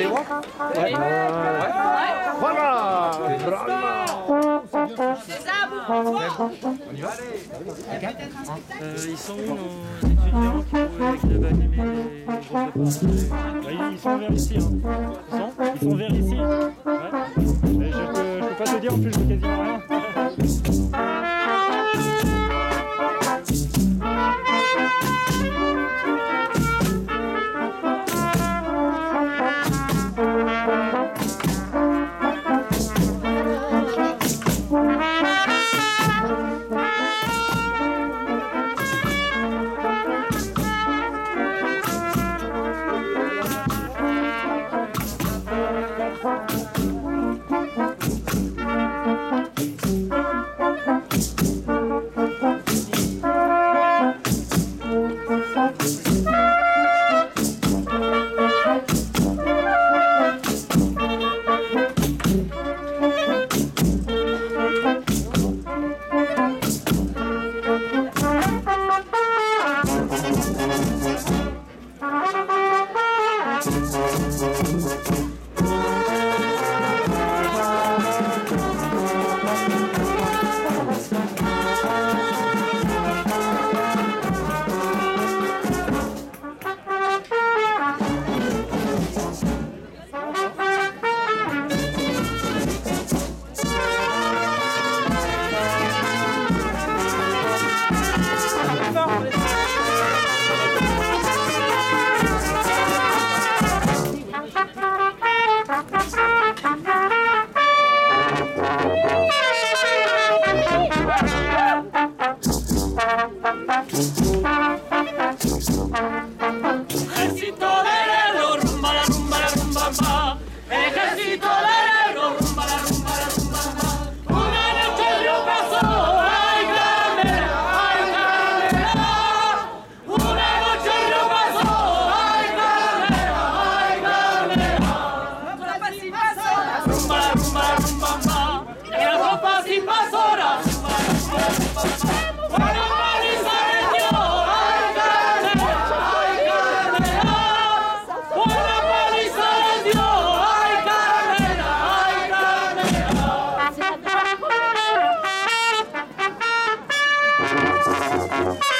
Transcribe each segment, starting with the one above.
les rois ouais. Hein. On y va euh, Ils sont où euh, nos étudiants? Qui Ils sont vers ici. Hein. Ils, sont ici. Je, peux, peux pas te dire en plus, quasiment rien. Música Bye.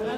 Los